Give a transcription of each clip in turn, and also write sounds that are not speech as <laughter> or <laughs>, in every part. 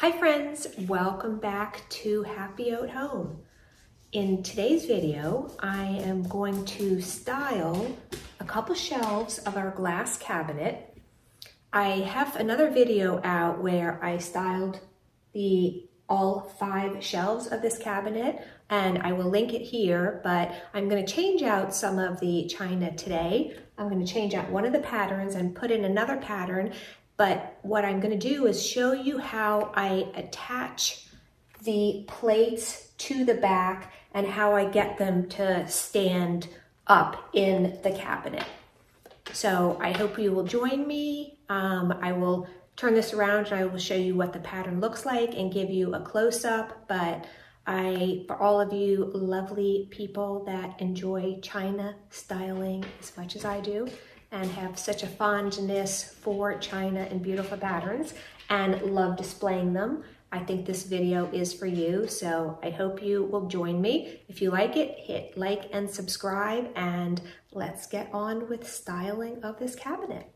Hi friends, welcome back to Happy Haute Home. In today's video, I am going to style a couple shelves of our glass cabinet. I have another video out where I styled the all five shelves of this cabinet and I will link it here, but I'm gonna change out some of the china today. I'm gonna change out one of the patterns and put in another pattern, but what I'm gonna do is show you how I attach the plates to the back and how I get them to stand up in the cabinet. So I hope you will join me. Um, I will turn this around and I will show you what the pattern looks like and give you a close-up, but I, for all of you lovely people that enjoy China styling as much as I do and have such a fondness for China and beautiful patterns and love displaying them, I think this video is for you. So I hope you will join me. If you like it, hit like and subscribe and let's get on with styling of this cabinet.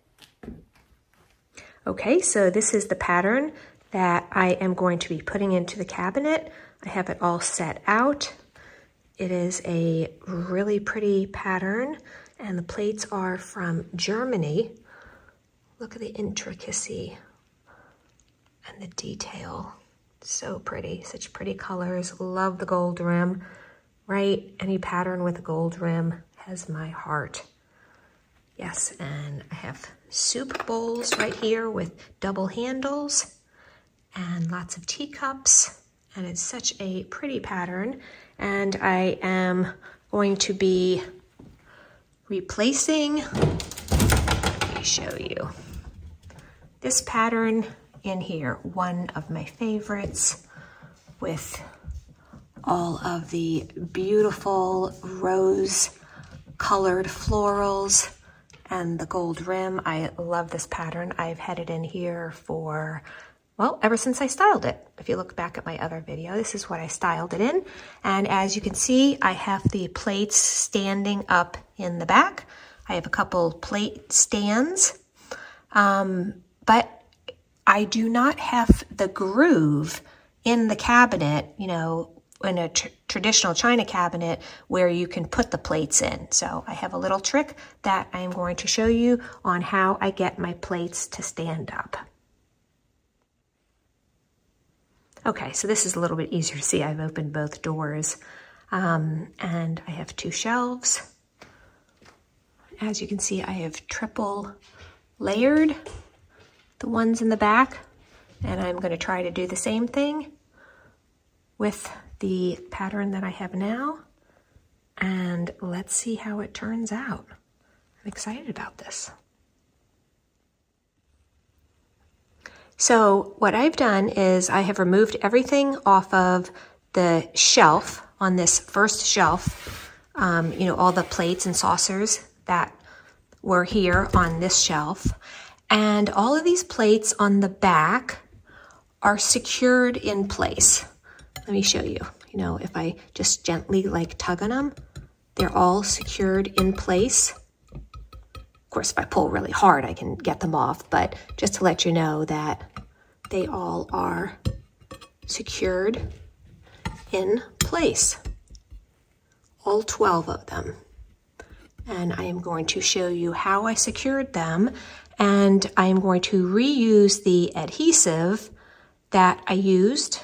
Okay, so this is the pattern that I am going to be putting into the cabinet. I have it all set out. It is a really pretty pattern and the plates are from Germany. Look at the intricacy and the detail. So pretty, such pretty colors. Love the gold rim, right? Any pattern with a gold rim has my heart. Yes, and I have soup bowls right here with double handles and lots of teacups. And it's such a pretty pattern. And I am going to be replacing, let me show you, this pattern in here, one of my favorites with all of the beautiful rose colored florals and the gold rim. I love this pattern. I've had it in here for, well, ever since I styled it. If you look back at my other video, this is what I styled it in. And as you can see, I have the plates standing up in the back. I have a couple plate stands, um, but I do not have the groove in the cabinet, you know, in a tr traditional china cabinet where you can put the plates in. So I have a little trick that I'm going to show you on how I get my plates to stand up. Okay, so this is a little bit easier to see. I've opened both doors um, and I have two shelves. As you can see, I have triple layered the ones in the back and I'm going to try to do the same thing with the pattern that I have now and let's see how it turns out. I'm excited about this. So what I've done is I have removed everything off of the shelf on this first shelf, um, you know, all the plates and saucers that were here on this shelf. And all of these plates on the back are secured in place. Let me show you. You know, if I just gently like tug on them, they're all secured in place. Course, if I pull really hard, I can get them off, but just to let you know that they all are secured in place. All 12 of them. And I am going to show you how I secured them and I am going to reuse the adhesive that I used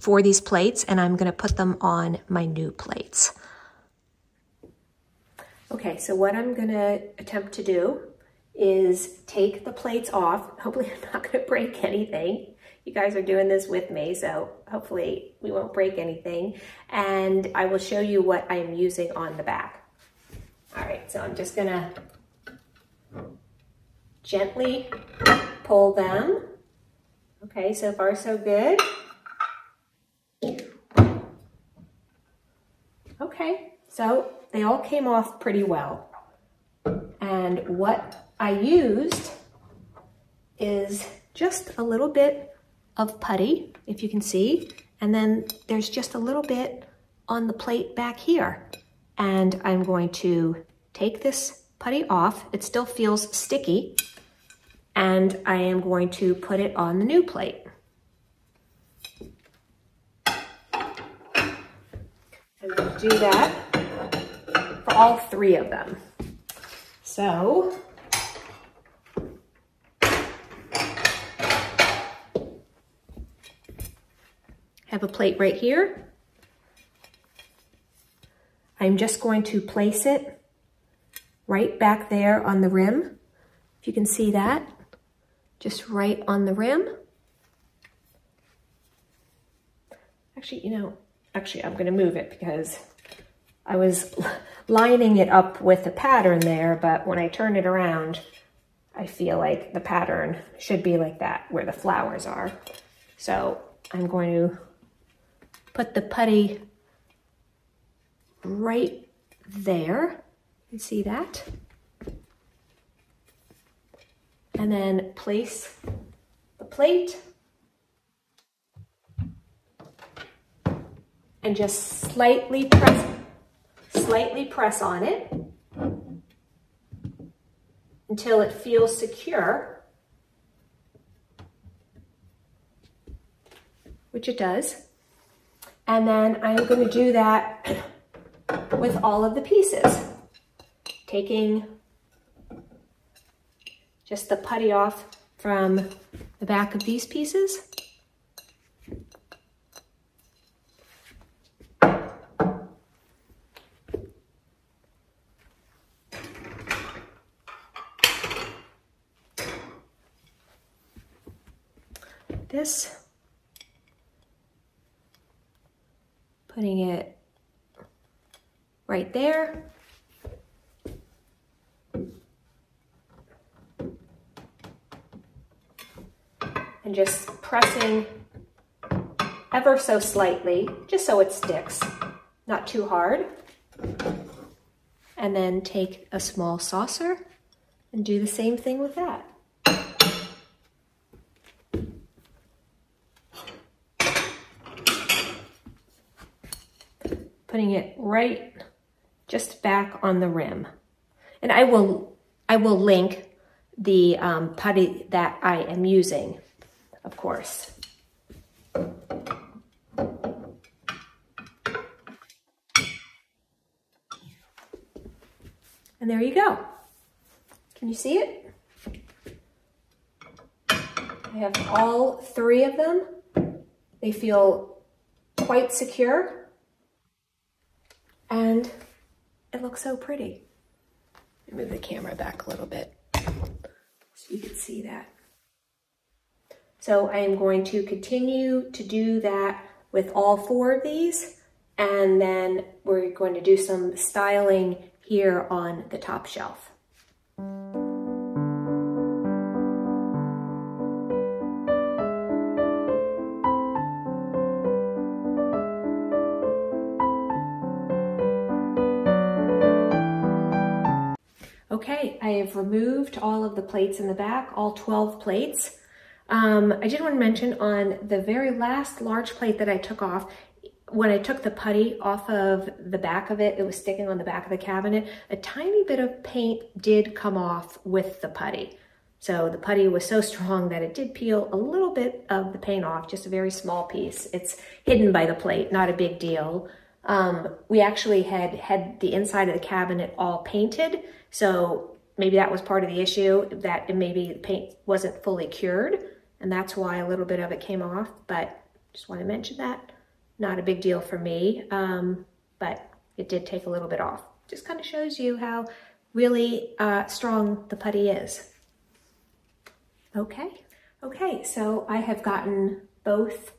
for these plates and I'm gonna put them on my new plates. Okay, so what I'm gonna attempt to do is take the plates off. <laughs> Hopefully I'm not gonna break anything. You guys are doing this with me, so hopefully we won't break anything. And I will show you what I'm using on the back. All right, so I'm just gonna gently pull them. Okay, so far so good. Okay, so they all came off pretty well. And what I used is just a little bit of putty, if you can see, and then there's just a little bit on the plate back here. And I'm going to take this putty off. It still feels sticky. And I am going to put it on the new plate. I'm going to do that for all three of them. So, have a plate right here. I'm just going to place it right back there on the rim. If you can see that, just right on the rim. Actually, you know, actually I'm gonna move it because I was lining it up with the pattern there, but when I turn it around, I feel like the pattern should be like that, where the flowers are. So I'm going to put the putty right there. You see that? And then place the plate and just slightly press, slightly press on it until it feels secure, which it does. And then I'm going to do that <coughs> with all of the pieces, taking just the putty off from the back of these pieces. This putting it right there. And just pressing ever so slightly, just so it sticks, not too hard. And then take a small saucer and do the same thing with that. Putting it right just back on the rim. And I will, I will link the um, putty that I am using, of course. And there you go. Can you see it? I have all three of them. They feel quite secure and it looks so pretty. Move the camera back a little bit so you can see that. So I am going to continue to do that with all four of these and then we're going to do some styling here on the top shelf. I have removed all of the plates in the back, all 12 plates. Um, I did want to mention on the very last large plate that I took off, when I took the putty off of the back of it, it was sticking on the back of the cabinet, a tiny bit of paint did come off with the putty. So the putty was so strong that it did peel a little bit of the paint off, just a very small piece. It's hidden by the plate, not a big deal. Um, we actually had had the inside of the cabinet all painted, so maybe that was part of the issue, that maybe the paint wasn't fully cured, and that's why a little bit of it came off, but just want to mention that. Not a big deal for me, um, but it did take a little bit off. Just kind of shows you how really uh, strong the putty is. Okay, okay, so I have gotten both,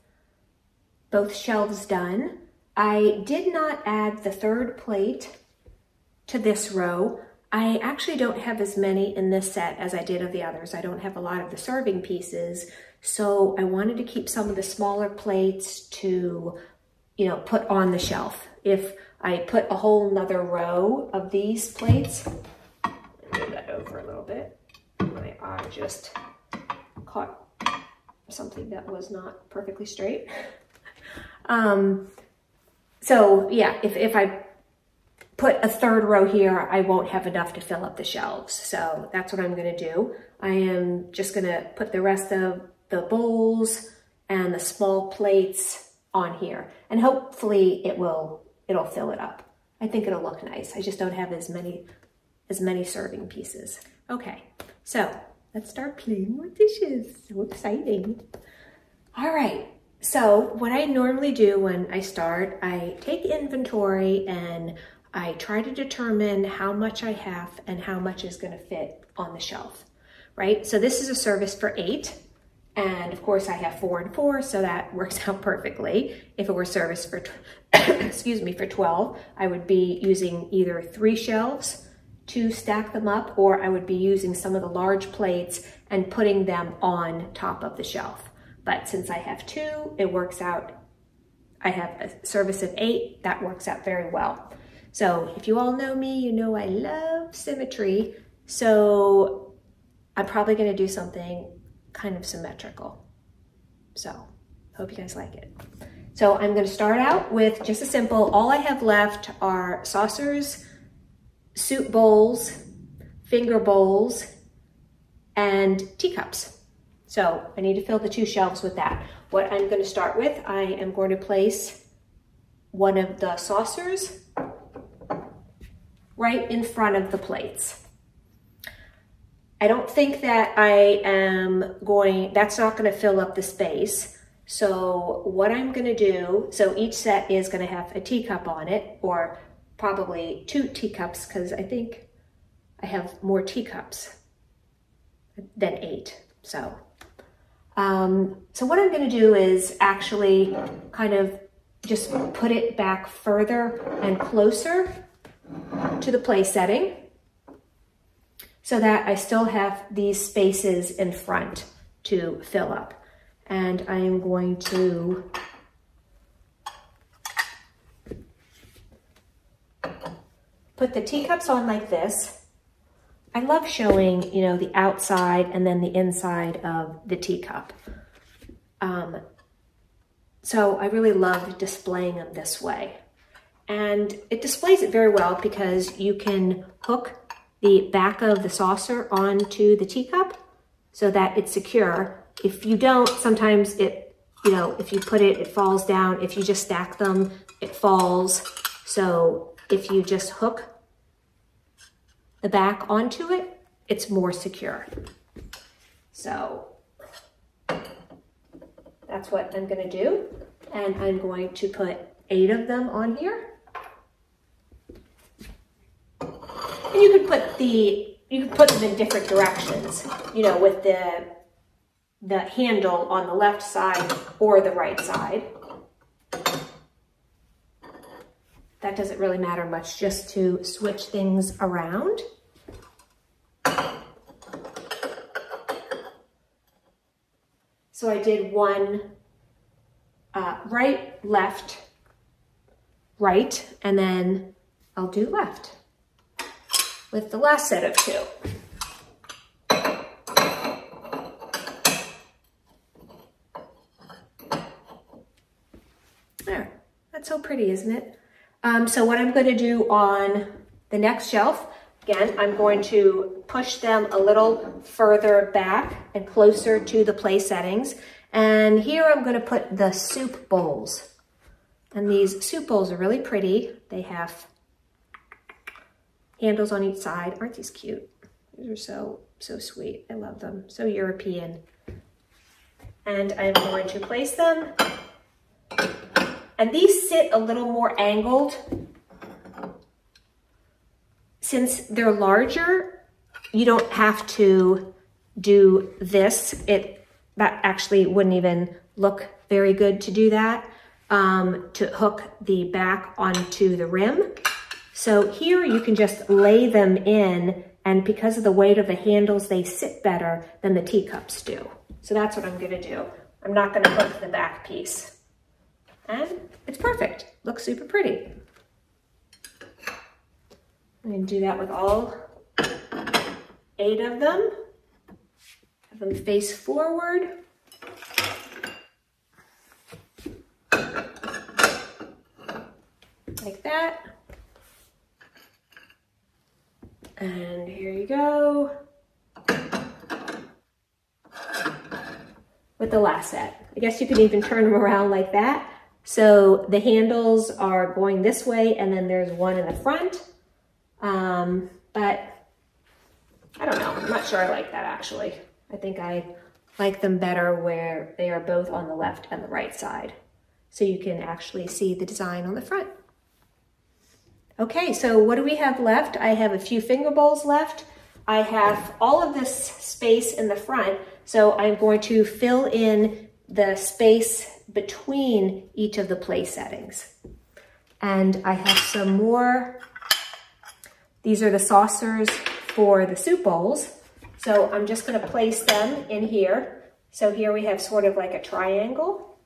both shelves done. I did not add the third plate to this row. I actually don't have as many in this set as I did of the others. I don't have a lot of the serving pieces, so I wanted to keep some of the smaller plates to, you know, put on the shelf. If I put a whole nother row of these plates, move that over a little bit. My eye just caught something that was not perfectly straight. <laughs> Um, so yeah, if, if I put a third row here, I won't have enough to fill up the shelves. So that's what I'm gonna do. I am just gonna put the rest of the bowls and the small plates on here. And hopefully it will it'll fill it up. I think it'll look nice. I just don't have as many, as many serving pieces. Okay, so let's start playing with dishes. So exciting. All right, so what I normally do when I start, I take inventory and I try to determine how much I have and how much is gonna fit on the shelf, right? So this is a service for eight. And of course I have four and four, so that <laughs> works out perfectly. If it were service for, <coughs> excuse me, for 12, I would be using either three shelves to stack them up, or I would be using some of the large plates and putting them on top of the shelf. But since I have two, it works out, I have a service of eight, that works out very well. So if you all know me, you know I love symmetry. So I'm probably gonna do something kind of symmetrical. So hope you guys like it. So I'm gonna start out with just a simple, all I have left are saucers, soup bowls, finger bowls, and teacups. So I need to fill the two shelves with that. What I'm gonna start with, I am going to place one of the saucers right in front of the plates. I don't think that I am going, that's not gonna fill up the space. So what I'm gonna do, so each set is gonna have a teacup on it, or probably two teacups, because I think I have more teacups than eight, so. Um, so what I'm gonna do is actually kind of just put it back further and closer to the play setting so that I still have these spaces in front to fill up. And I am going to put the teacups on like this. I love showing, you know, the outside and then the inside of the teacup. Um, so I really love displaying them this way. And it displays it very well because you can hook the back of the saucer onto the teacup so that it's secure. If you don't, sometimes it, you know, if you put it, it falls down. If you just stack them, it falls. So if you just hook the back onto it, it's more secure. So that's what I'm gonna do. And I'm going to put eight of them on here. And you could put the, you could put them in different directions, you know, with the, the handle on the left side or the right side. That doesn't really matter much, just to switch things around. So I did one uh, right, left, right, and then I'll do left with the last set of two. There, that's so pretty, isn't it? Um, so what I'm gonna do on the next shelf, again, I'm going to push them a little further back and closer to the play settings. And here I'm gonna put the soup bowls. And these soup bowls are really pretty. They have handles on each side. Aren't these cute? These are so, so sweet. I love them. So European. And I'm going to place them. And these sit a little more angled. Since they're larger, you don't have to do this. It That actually wouldn't even look very good to do that. Um, to hook the back onto the rim. So here you can just lay them in and because of the weight of the handles, they sit better than the teacups do. So that's what I'm gonna do. I'm not gonna hook the back piece. And it's perfect, looks super pretty. I'm gonna do that with all eight of them. Have them face forward. Like that. And here you go. With the last set. I guess you could even turn them around like that So the handles are going this way and then there's one in the front. Um, but I don't know, I'm not sure I like that actually. I think I like them better where they are both on the left and the right side. So you can actually see the design on the front. Okay, so what do we have left? I have a few finger bowls left. I have all of this space in the front, so I'm going to fill in the space between each of the place settings. And I have some more, these are the saucers for the soup bowls. So I'm just gonna place them in here. So here we have sort of like a triangle.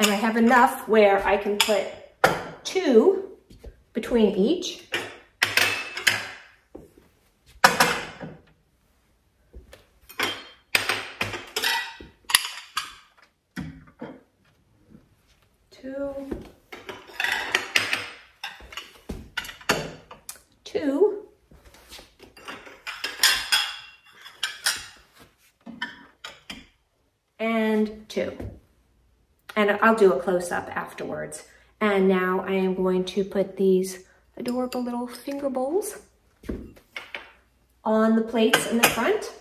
And I have enough where I can put two between each. Two. Two. And two. And I'll do a close up afterwards. And now I am going to put these adorable little finger bowls on the plates in the front.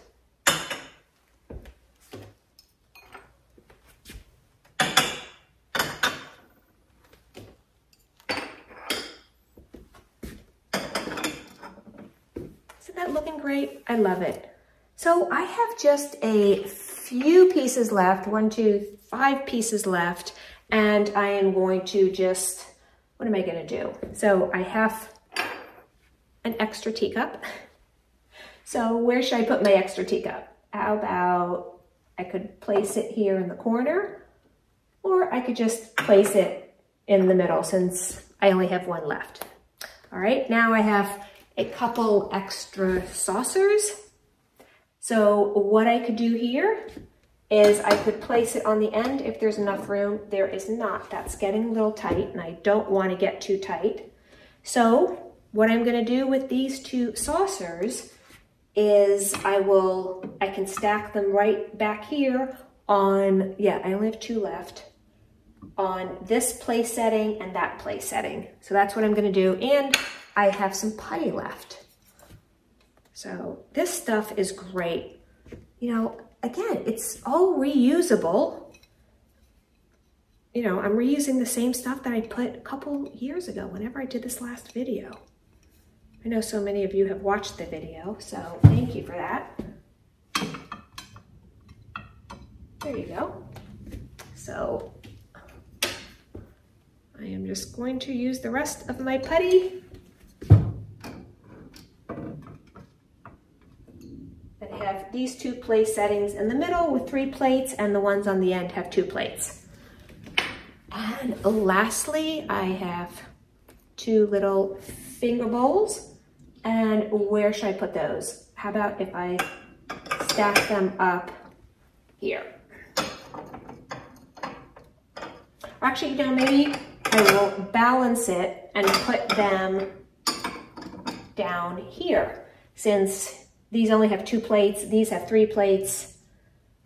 Isn't that looking great? I love it. So I have just a few pieces left, one, two, five pieces left, and I am going to just, what am I gonna do? So I have an extra teacup. So where should I put my extra teacup? How about I could place it here in the corner, or I could just place it in the middle since I only have one left. All right, now I have a couple extra saucers. So what I could do here is I could place it on the end if there's enough room. There is not. That's getting a little tight and I don't want to get too tight. So what I'm going to do with these two saucers is I will, I can stack them right back here on, yeah, I only have two left, on this place setting and that place setting. So that's what I'm going to do. And I have some putty left. So this stuff is great. You know, again, it's all reusable. You know, I'm reusing the same stuff that I put a couple years ago whenever I did this last video. I know so many of you have watched the video, so thank you for that. There you go. So I am just going to use the rest of my putty have these two place settings in the middle with three plates and the ones on the end have two plates. And lastly, I have two little finger bowls. And where should I put those? How about if I stack them up here? Actually, you know, maybe I will balance it and put them down here since these only have two plates. These have three plates.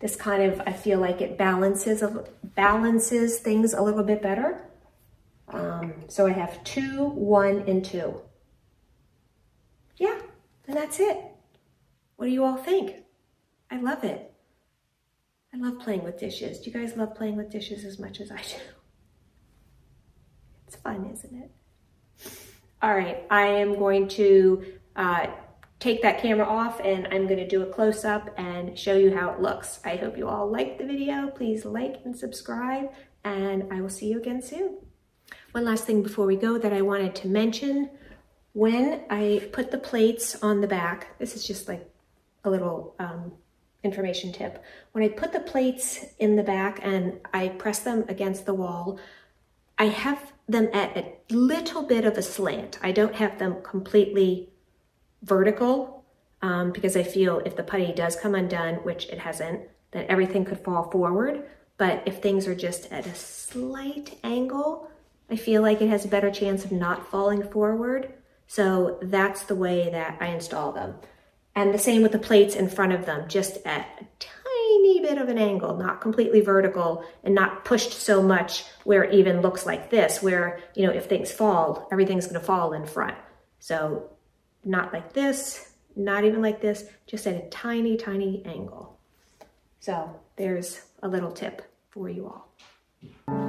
This kind of, I feel like it balances, of balances things a little bit better. Um, so I have two, one, and two. Yeah, and that's it. What do you all think? I love it. I love playing with dishes. Do you guys love playing with dishes as much as I do? It's fun, isn't it? All right, I am going to uh, take that camera off and I'm gonna do a close up and show you how it looks. I hope you all liked the video. Please like and subscribe and I will see you again soon. One last thing before we go that I wanted to mention, when I put the plates on the back, this is just like a little um, information tip. When I put the plates in the back and I press them against the wall, I have them at a little bit of a slant. I don't have them completely vertical um, because I feel if the putty does come undone, which it hasn't, that everything could fall forward. But if things are just at a slight angle, I feel like it has a better chance of not falling forward. So that's the way that I install them. And the same with the plates in front of them, just at a tiny bit of an angle, not completely vertical and not pushed so much where it even looks like this, where, you know, if things fall, everything's gonna fall in front. So not like this, not even like this, just at a tiny, tiny angle. So there's a little tip for you all.